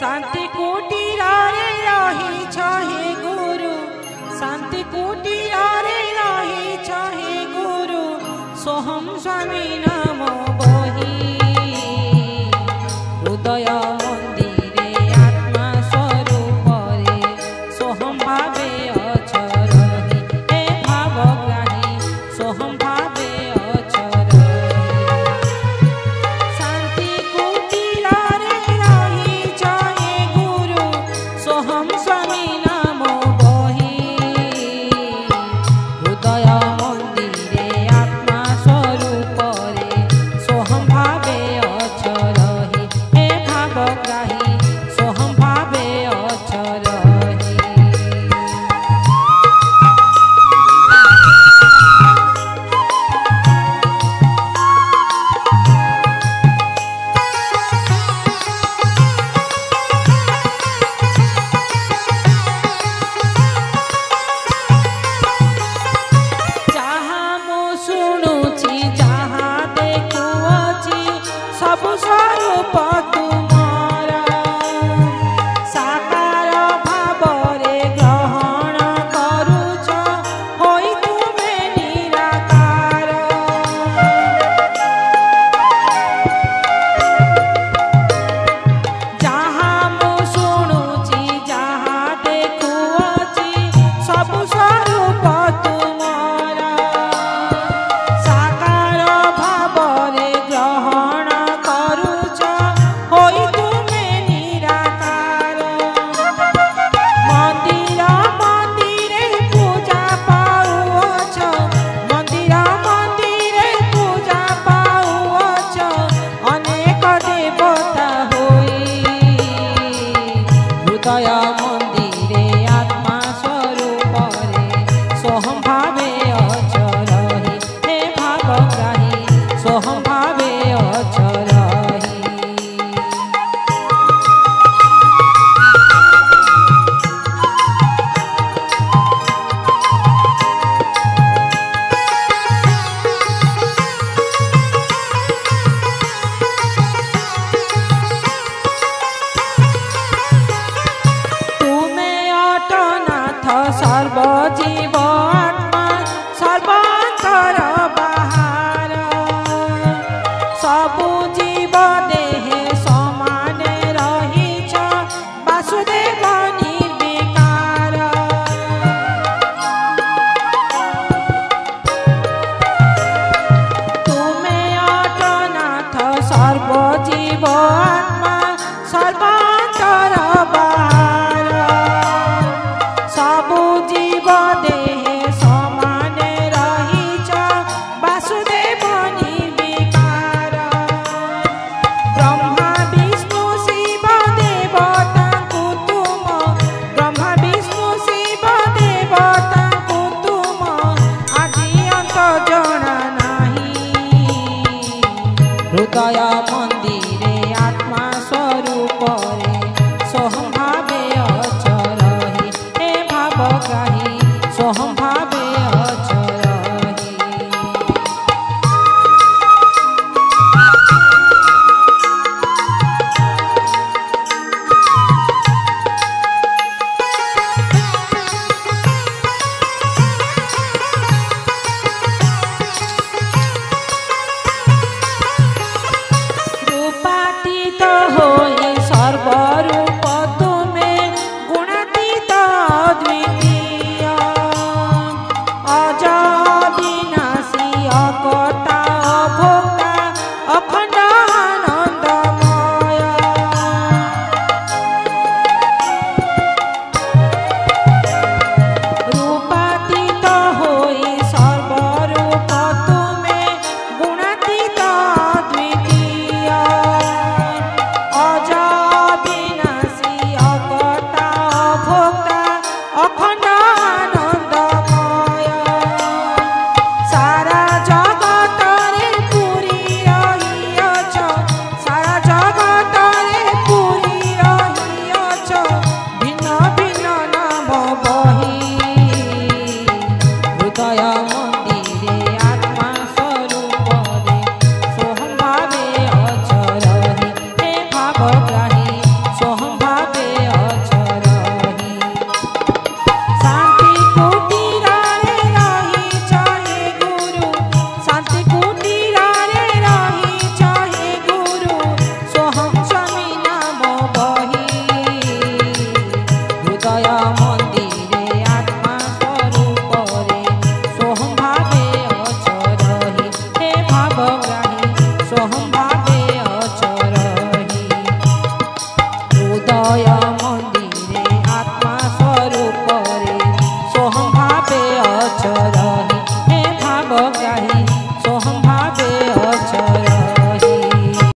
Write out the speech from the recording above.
शान्ति कुटिराहे चाहे गुरु शन्ति कुटिराहे चाहे गुरु सोहं शामे home. বল